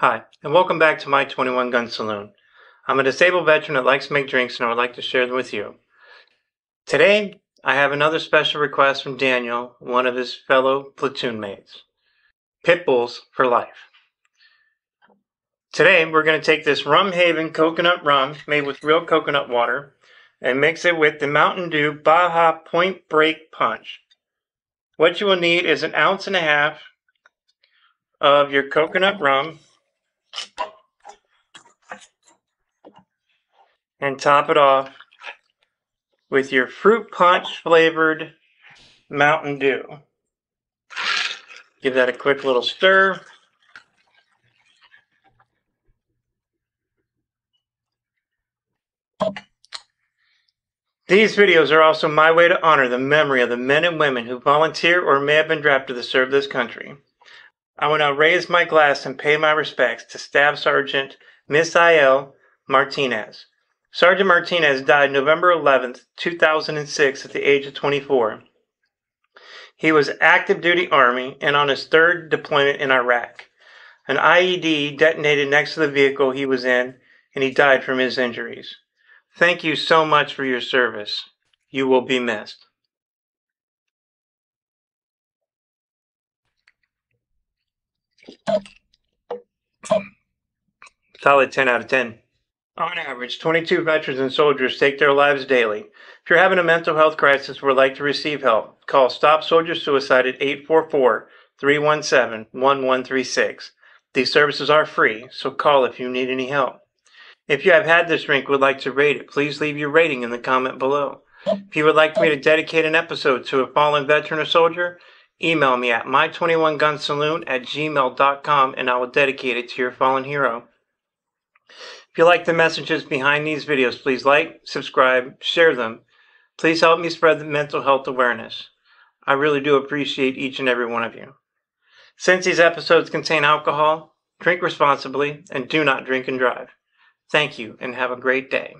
Hi, and welcome back to my 21 Gun Saloon. I'm a disabled veteran that likes to make drinks and I would like to share them with you. Today, I have another special request from Daniel, one of his fellow platoon mates. Pit Bulls for life. Today, we're going to take this Rum Haven coconut rum made with real coconut water and mix it with the Mountain Dew Baja Point Break Punch. What you will need is an ounce and a half of your coconut rum and top it off with your fruit punch flavored Mountain Dew. Give that a quick little stir. These videos are also my way to honor the memory of the men and women who volunteer or may have been drafted to serve this country. I will now raise my glass and pay my respects to Staff Sergeant Misael Martinez. Sergeant Martinez died November 11, 2006, at the age of 24. He was active duty Army and on his third deployment in Iraq. An IED detonated next to the vehicle he was in, and he died from his injuries. Thank you so much for your service. You will be missed. Solid 10 out of 10. On average, 22 veterans and soldiers take their lives daily. If you're having a mental health crisis or would like to receive help, call Stop Soldier Suicide at 844 317 1136. These services are free, so call if you need any help. If you have had this drink would like to rate it, please leave your rating in the comment below. If you would like me to dedicate an episode to a fallen veteran or soldier, email me at my21gunsaloon at gmail.com and I will dedicate it to your fallen hero. If you like the messages behind these videos, please like, subscribe, share them. Please help me spread the mental health awareness. I really do appreciate each and every one of you. Since these episodes contain alcohol, drink responsibly and do not drink and drive. Thank you and have a great day.